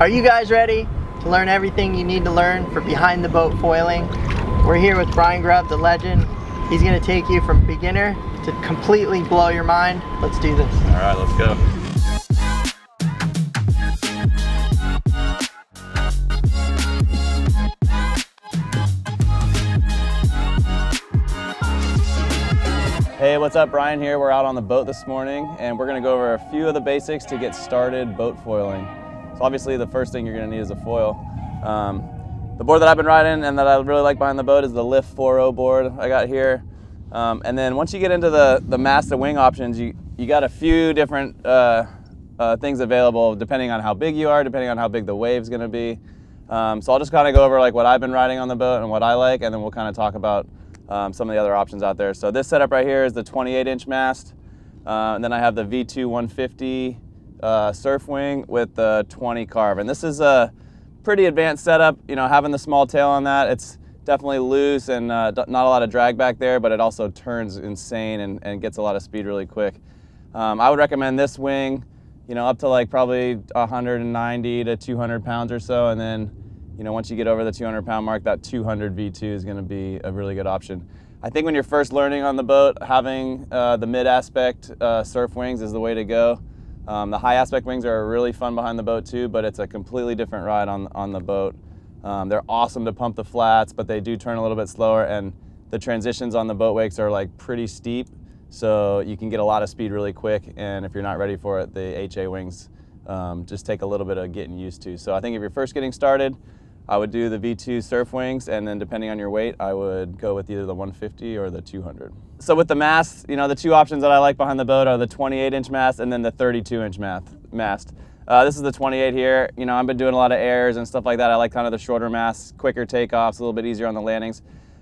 Are you guys ready to learn everything you need to learn for behind the boat foiling? We're here with Brian Grubb, the legend. He's gonna take you from beginner to completely blow your mind. Let's do this. All right, let's go. Hey, what's up? Brian here. We're out on the boat this morning and we're gonna go over a few of the basics to get started boat foiling. So obviously the first thing you're gonna need is a foil. Um, the board that I've been riding and that I really like behind the boat is the Lift 4.0 board I got here. Um, and then once you get into the, the mast and wing options, you, you got a few different uh, uh, things available depending on how big you are, depending on how big the wave's gonna be. Um, so I'll just kind of go over like what I've been riding on the boat and what I like, and then we'll kind of talk about um, some of the other options out there. So this setup right here is the 28 inch mast. Uh, and then I have the V2 150 uh, surf wing with the 20 carve. And this is a pretty advanced setup, you know, having the small tail on that, it's definitely loose and uh, not a lot of drag back there, but it also turns insane and, and gets a lot of speed really quick. Um, I would recommend this wing, you know, up to like probably 190 to 200 pounds or so, and then you know, once you get over the 200 pound mark, that 200 V2 is going to be a really good option. I think when you're first learning on the boat, having uh, the mid aspect uh, surf wings is the way to go. Um, the high aspect wings are really fun behind the boat too, but it's a completely different ride on, on the boat. Um, they're awesome to pump the flats, but they do turn a little bit slower and the transitions on the boat wakes are like pretty steep. So you can get a lot of speed really quick. And if you're not ready for it, the HA wings um, just take a little bit of getting used to. So I think if you're first getting started, I would do the V2 surf wings, and then depending on your weight, I would go with either the 150 or the 200. So with the mast, you know, the two options that I like behind the boat are the 28 inch mast and then the 32 inch mast. Uh, this is the 28 here. You know, I've been doing a lot of airs and stuff like that. I like kind of the shorter masts, quicker takeoffs, a little bit easier on the landings.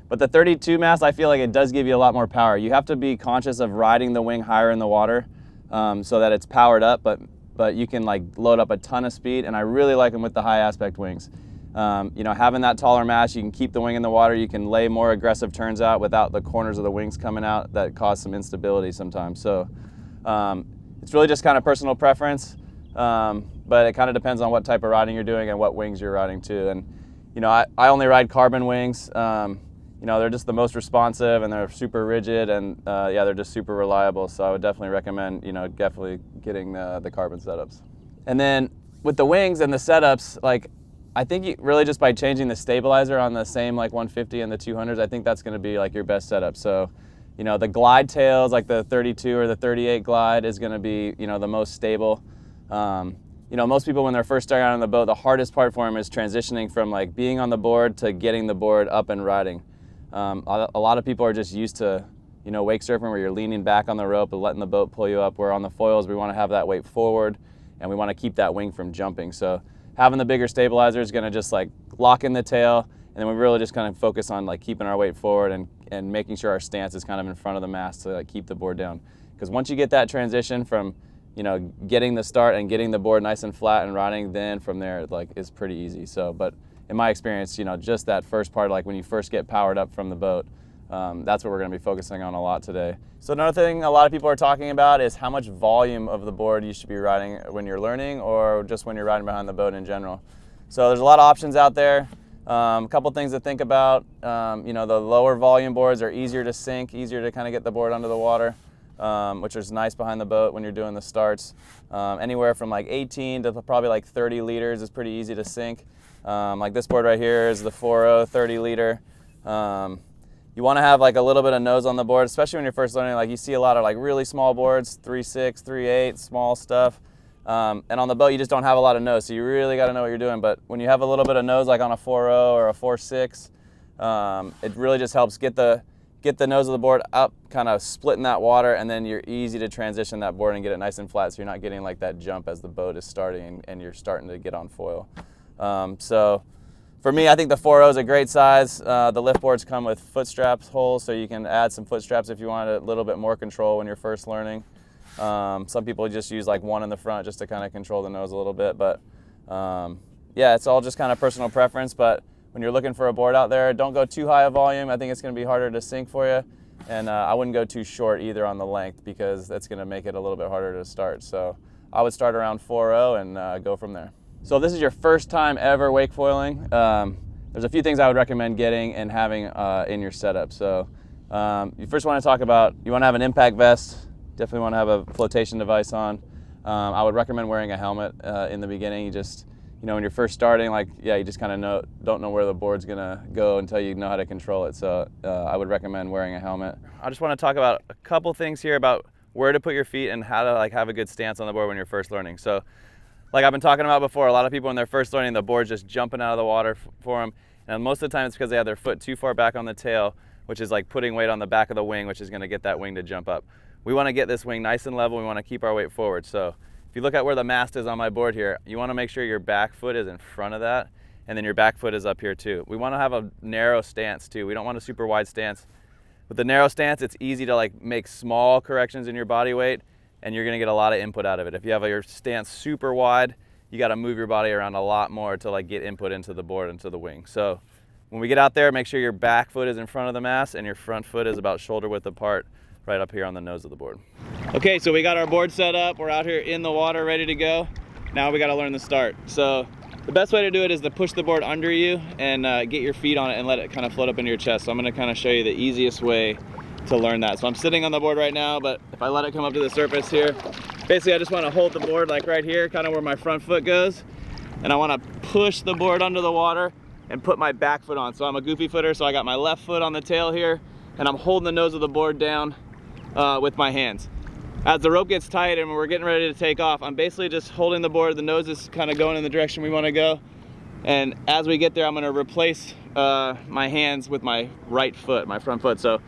But the 32 mast, I feel like it does give you a lot more power. You have to be conscious of riding the wing higher in the water um, so that it's powered up, but, but you can like load up a ton of speed, and I really like them with the high aspect wings. Um, you know, having that taller mast, you can keep the wing in the water, you can lay more aggressive turns out without the corners of the wings coming out that cause some instability sometimes. So um, it's really just kind of personal preference, um, but it kind of depends on what type of riding you're doing and what wings you're riding too. And you know, I, I only ride carbon wings. Um, you know, they're just the most responsive and they're super rigid and uh, yeah, they're just super reliable. So I would definitely recommend, you know, definitely getting the, the carbon setups. And then with the wings and the setups, like I think really just by changing the stabilizer on the same like 150 and the 200s, I think that's going to be like your best setup. So, you know, the glide tails like the 32 or the 38 glide is going to be, you know, the most stable. Um, you know, most people when they're first starting out on the boat, the hardest part for them is transitioning from like being on the board to getting the board up and riding. Um, a lot of people are just used to, you know, wake surfing where you're leaning back on the rope and letting the boat pull you up. Where on the foils, we want to have that weight forward and we want to keep that wing from jumping. So having the bigger stabilizer is going to just like lock in the tail and then we really just kind of focus on like keeping our weight forward and, and making sure our stance is kind of in front of the mast to like, keep the board down. Because once you get that transition from you know getting the start and getting the board nice and flat and riding then from there like is pretty easy. So but in my experience you know just that first part like when you first get powered up from the boat um, that's what we're going to be focusing on a lot today. So another thing a lot of people are talking about is how much volume of the board you should be riding when you're learning or just when you're riding behind the boat in general. So there's a lot of options out there. Um, a couple things to think about. Um, you know, the lower volume boards are easier to sink, easier to kind of get the board under the water, um, which is nice behind the boat when you're doing the starts. Um, anywhere from like 18 to probably like 30 liters is pretty easy to sink. Um, like this board right here is the 4.0 30 liter. You want to have like a little bit of nose on the board, especially when you're first learning. Like you see a lot of like really small boards, three six, three eight, small stuff. Um, and on the boat, you just don't have a lot of nose, so you really got to know what you're doing. But when you have a little bit of nose, like on a 4.0 or a 4.6, um, it really just helps get the get the nose of the board up, kind of splitting that water, and then you're easy to transition that board and get it nice and flat, so you're not getting like that jump as the boat is starting and you're starting to get on foil. Um, so for me, I think the 4.0 is a great size. Uh, the lift boards come with foot straps holes, so you can add some foot straps if you want a little bit more control when you're first learning. Um, some people just use like one in the front just to kind of control the nose a little bit, but um, yeah, it's all just kind of personal preference. But when you're looking for a board out there, don't go too high a volume. I think it's going to be harder to sink for you, and uh, I wouldn't go too short either on the length because that's going to make it a little bit harder to start. So I would start around 4.0 and uh, go from there. So if this is your first time ever wake foiling, um, there's a few things I would recommend getting and having uh, in your setup. So um, you first want to talk about, you want to have an impact vest, definitely want to have a flotation device on. Um, I would recommend wearing a helmet uh, in the beginning. You just, you know, when you're first starting, like, yeah, you just kind of know, don't know where the board's gonna go until you know how to control it. So uh, I would recommend wearing a helmet. I just want to talk about a couple things here about where to put your feet and how to like have a good stance on the board when you're first learning. So like I've been talking about before, a lot of people when they're first learning, the board's just jumping out of the water for them. And most of the time it's because they have their foot too far back on the tail, which is like putting weight on the back of the wing, which is gonna get that wing to jump up. We wanna get this wing nice and level. We wanna keep our weight forward. So if you look at where the mast is on my board here, you wanna make sure your back foot is in front of that and then your back foot is up here too. We wanna have a narrow stance too. We don't want a super wide stance. With the narrow stance, it's easy to like make small corrections in your body weight and you're gonna get a lot of input out of it. If you have your stance super wide, you got to move your body around a lot more to like get input into the board into the wing. So when we get out there, make sure your back foot is in front of the mast and your front foot is about shoulder width apart right up here on the nose of the board. Okay, so we got our board set up. We're out here in the water ready to go. Now we got to learn the start. So the best way to do it is to push the board under you and uh, get your feet on it and let it kind of float up into your chest. So I'm to kind of show you the easiest way to learn that. So I'm sitting on the board right now, but if I let it come up to the surface here, basically I just want to hold the board like right here, kind of where my front foot goes. And I want to push the board under the water and put my back foot on. So I'm a goofy footer, so I got my left foot on the tail here, and I'm holding the nose of the board down uh, with my hands. As the rope gets tight and we're getting ready to take off, I'm basically just holding the board, the nose is kind of going in the direction we want to go. And as we get there, I'm going to replace uh, my hands with my right foot, my front foot. So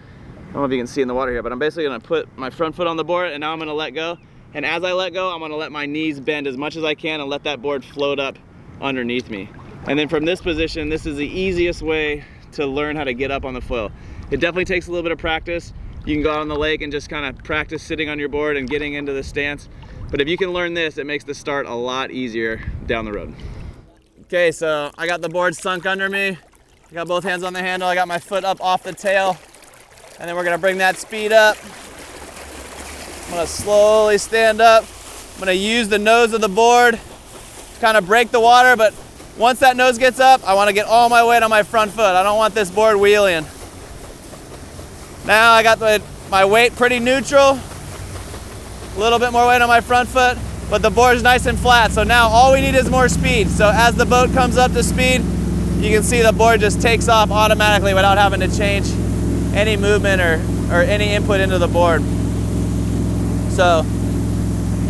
I don't know if you can see in the water here, but I'm basically gonna put my front foot on the board and now I'm gonna let go. And as I let go, I'm gonna let my knees bend as much as I can and let that board float up underneath me. And then from this position, this is the easiest way to learn how to get up on the foil. It definitely takes a little bit of practice. You can go out on the lake and just kind of practice sitting on your board and getting into the stance. But if you can learn this, it makes the start a lot easier down the road. Okay, so I got the board sunk under me. I got both hands on the handle. I got my foot up off the tail. And then we're gonna bring that speed up. I'm gonna slowly stand up. I'm gonna use the nose of the board to kind of break the water, but once that nose gets up, I wanna get all my weight on my front foot. I don't want this board wheeling. Now I got the, my weight pretty neutral. A little bit more weight on my front foot, but the board is nice and flat. So now all we need is more speed. So as the boat comes up to speed, you can see the board just takes off automatically without having to change any movement or, or any input into the board. So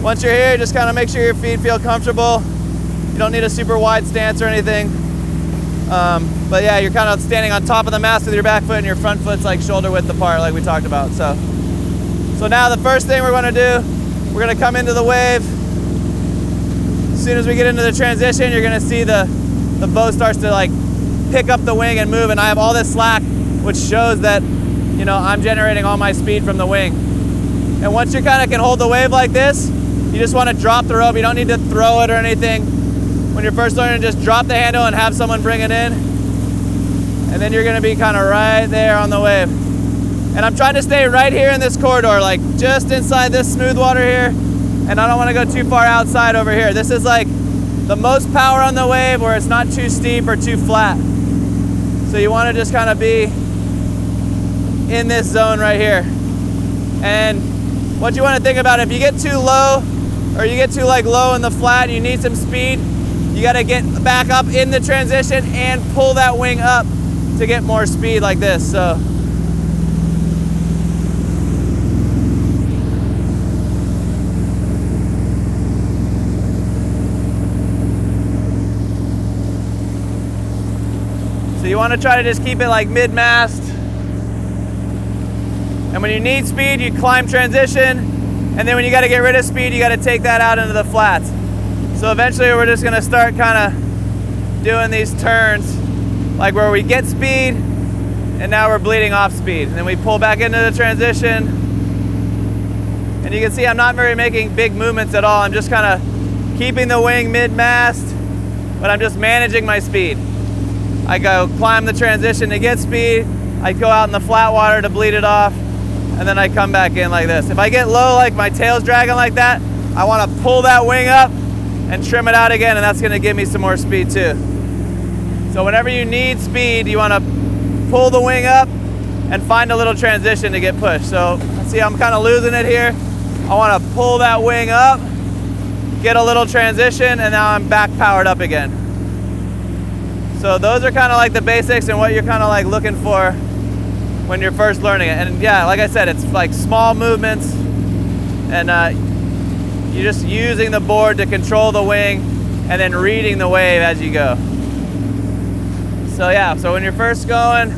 once you're here, just kind of make sure your feet feel comfortable. You don't need a super wide stance or anything. Um, but yeah, you're kind of standing on top of the mast with your back foot and your front foot's like shoulder width apart like we talked about. So, so now the first thing we're gonna do, we're gonna come into the wave. As soon as we get into the transition, you're gonna see the, the boat starts to like pick up the wing and move and I have all this slack which shows that, you know, I'm generating all my speed from the wing. And once you kind of can hold the wave like this, you just want to drop the rope. You don't need to throw it or anything. When you're first learning, just drop the handle and have someone bring it in. And then you're going to be kind of right there on the wave. And I'm trying to stay right here in this corridor, like just inside this smooth water here. And I don't want to go too far outside over here. This is like the most power on the wave where it's not too steep or too flat. So you want to just kind of be in this zone right here. And what you want to think about, if you get too low or you get too like low in the flat and you need some speed, you got to get back up in the transition and pull that wing up to get more speed like this. So. So you want to try to just keep it like mid-mast and when you need speed, you climb transition. And then when you got to get rid of speed, you got to take that out into the flats. So eventually we're just going to start kind of doing these turns like where we get speed and now we're bleeding off speed. And then we pull back into the transition. And you can see I'm not very making big movements at all. I'm just kind of keeping the wing mid-mast, but I'm just managing my speed. I go climb the transition to get speed. I go out in the flat water to bleed it off and then I come back in like this. If I get low, like my tail's dragging like that, I wanna pull that wing up and trim it out again, and that's gonna give me some more speed too. So whenever you need speed, you wanna pull the wing up and find a little transition to get pushed. So see, I'm kind of losing it here. I wanna pull that wing up, get a little transition, and now I'm back powered up again. So those are kind of like the basics and what you're kind of like looking for when you're first learning it. And yeah, like I said, it's like small movements and uh, you're just using the board to control the wing and then reading the wave as you go. So yeah, so when you're first going,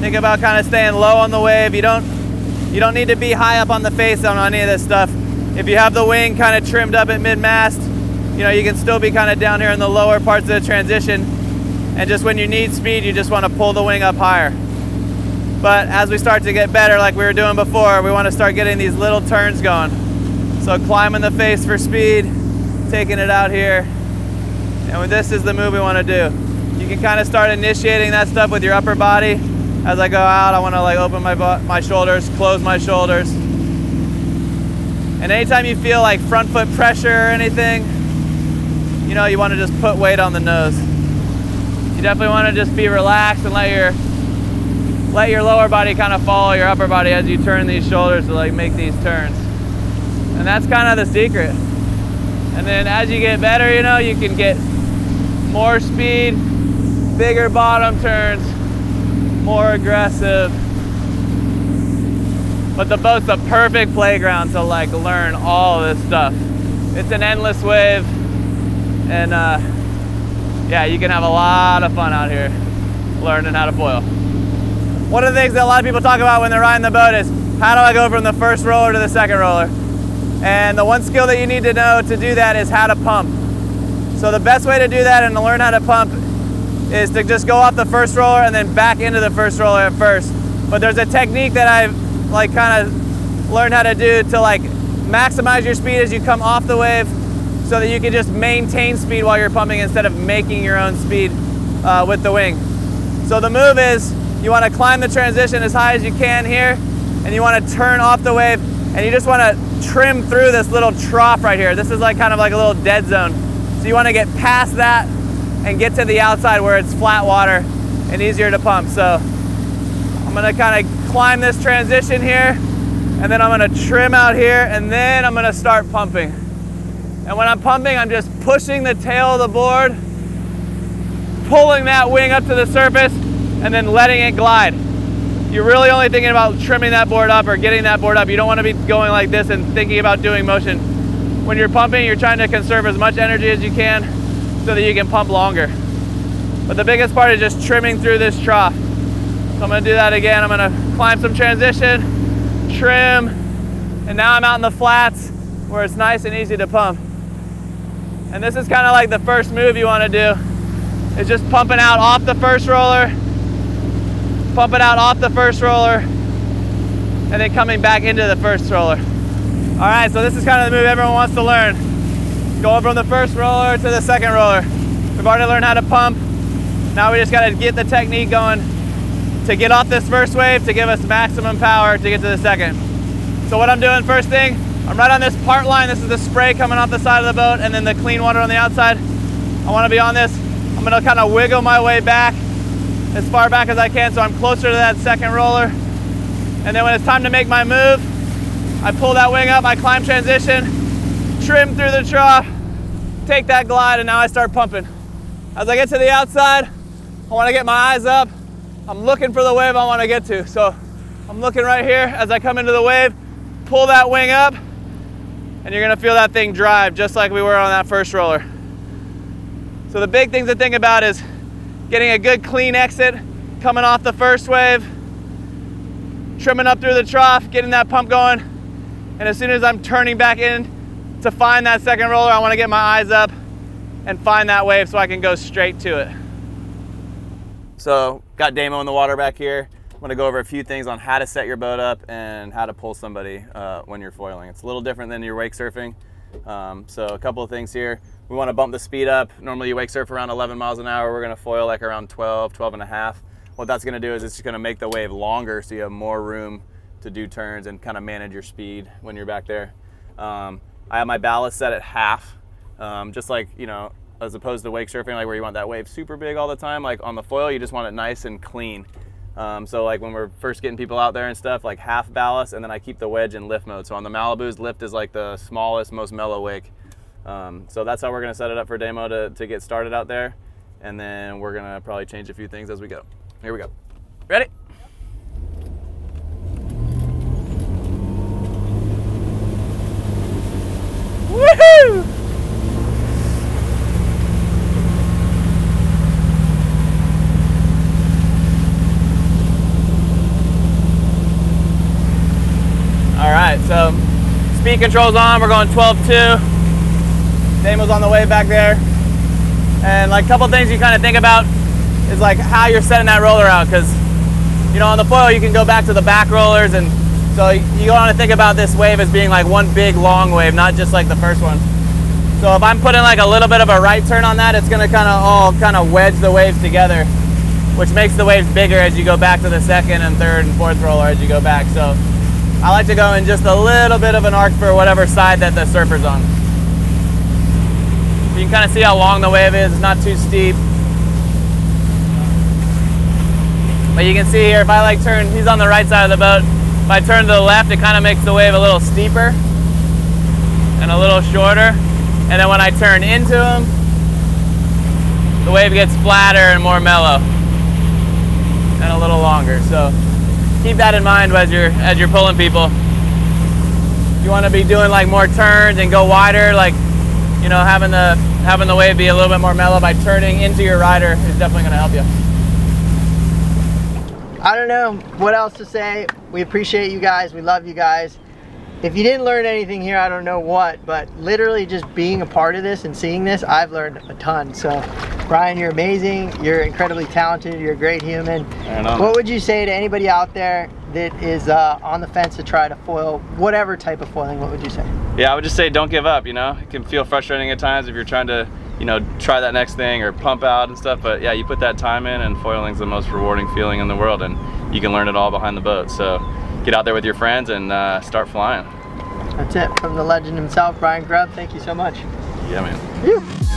think about kind of staying low on the wave. You don't, you don't need to be high up on the face on any of this stuff. If you have the wing kind of trimmed up at mid-mast, you know, you can still be kind of down here in the lower parts of the transition. And just when you need speed, you just want to pull the wing up higher. But as we start to get better, like we were doing before, we want to start getting these little turns going. So climbing the face for speed, taking it out here. And this is the move we want to do. You can kind of start initiating that stuff with your upper body. As I go out, I want to like open my, my shoulders, close my shoulders. And anytime you feel like front foot pressure or anything, you know, you want to just put weight on the nose. You definitely want to just be relaxed and let your let your lower body kind of follow your upper body as you turn these shoulders to like make these turns. And that's kind of the secret. And then as you get better, you know, you can get more speed, bigger bottom turns, more aggressive. But the boat's the perfect playground to like learn all this stuff. It's an endless wave and uh, yeah, you can have a lot of fun out here learning how to foil. One of the things that a lot of people talk about when they're riding the boat is how do I go from the first roller to the second roller? And the one skill that you need to know to do that is how to pump. So the best way to do that and to learn how to pump is to just go off the first roller and then back into the first roller at first. But there's a technique that I've like kind of learned how to do to like maximize your speed as you come off the wave so that you can just maintain speed while you're pumping instead of making your own speed uh, with the wing. So the move is you want to climb the transition as high as you can here, and you want to turn off the wave, and you just want to trim through this little trough right here. This is like kind of like a little dead zone. So you want to get past that and get to the outside where it's flat water and easier to pump. So I'm gonna kind of climb this transition here, and then I'm gonna trim out here, and then I'm gonna start pumping. And when I'm pumping, I'm just pushing the tail of the board, pulling that wing up to the surface, and then letting it glide. You're really only thinking about trimming that board up or getting that board up. You don't want to be going like this and thinking about doing motion. When you're pumping, you're trying to conserve as much energy as you can so that you can pump longer. But the biggest part is just trimming through this trough. So I'm gonna do that again. I'm gonna climb some transition, trim, and now I'm out in the flats where it's nice and easy to pump. And this is kind of like the first move you wanna do, is just pumping out off the first roller, pump it out off the first roller, and then coming back into the first roller. All right, so this is kind of the move everyone wants to learn. Going from the first roller to the second roller. We've already learned how to pump. Now we just gotta get the technique going to get off this first wave to give us maximum power to get to the second. So what I'm doing first thing, I'm right on this part line. This is the spray coming off the side of the boat and then the clean water on the outside. I wanna be on this. I'm gonna kind of wiggle my way back as far back as I can so I'm closer to that second roller. And then when it's time to make my move, I pull that wing up, I climb transition, trim through the trough, take that glide, and now I start pumping. As I get to the outside, I wanna get my eyes up. I'm looking for the wave I wanna get to. So I'm looking right here as I come into the wave, pull that wing up, and you're gonna feel that thing drive just like we were on that first roller. So the big things to think about is getting a good clean exit, coming off the first wave, trimming up through the trough, getting that pump going. And as soon as I'm turning back in to find that second roller, I wanna get my eyes up and find that wave so I can go straight to it. So got Damo in the water back here. I'm gonna go over a few things on how to set your boat up and how to pull somebody uh, when you're foiling. It's a little different than your wake surfing. Um, so a couple of things here. We want to bump the speed up. Normally you wake surf around 11 miles an hour. We're going to foil like around 12, 12 and a half. What that's going to do is it's just going to make the wave longer so you have more room to do turns and kind of manage your speed when you're back there. Um, I have my ballast set at half, um, just like, you know, as opposed to wake surfing, like where you want that wave super big all the time. Like on the foil, you just want it nice and clean. Um, so like when we're first getting people out there and stuff, like half ballast, and then I keep the wedge in lift mode. So on the Malibus, lift is like the smallest, most mellow wake. Um, so that's how we're gonna set it up for Damo to, to get started out there. And then we're gonna probably change a few things as we go. Here we go. Ready? Woohoo! All right, so speed control's on. We're going 12.2. Damo's on the way back there. And like a couple things you kind of think about is like how you're setting that roller out because you know on the foil you can go back to the back rollers and so you want to think about this wave as being like one big long wave, not just like the first one. So if I'm putting like a little bit of a right turn on that, it's gonna kind of all kind of wedge the waves together, which makes the waves bigger as you go back to the second and third and fourth roller as you go back. So I like to go in just a little bit of an arc for whatever side that the surfer's on. You can kind of see how long the wave is, it's not too steep. But you can see here, if I like turn, he's on the right side of the boat. If I turn to the left, it kind of makes the wave a little steeper and a little shorter. And then when I turn into him, the wave gets flatter and more mellow and a little longer. So keep that in mind as you're as you're pulling people. You want to be doing like more turns and go wider, like you know, having the having the wave be a little bit more mellow by turning into your rider is definitely going to help you. I don't know what else to say. We appreciate you guys. We love you guys. If you didn't learn anything here, I don't know what, but literally just being a part of this and seeing this, I've learned a ton. So, Brian, you're amazing. You're incredibly talented. You're a great human. What would you say to anybody out there that is uh, on the fence to try to foil whatever type of foiling? What would you say? Yeah, I would just say don't give up. You know, it can feel frustrating at times if you're trying to, you know, try that next thing or pump out and stuff. But yeah, you put that time in, and foiling's the most rewarding feeling in the world, and you can learn it all behind the boat. So get out there with your friends and uh, start flying. That's it from the legend himself, Brian Grubb. Thank you so much. Yeah, man. You.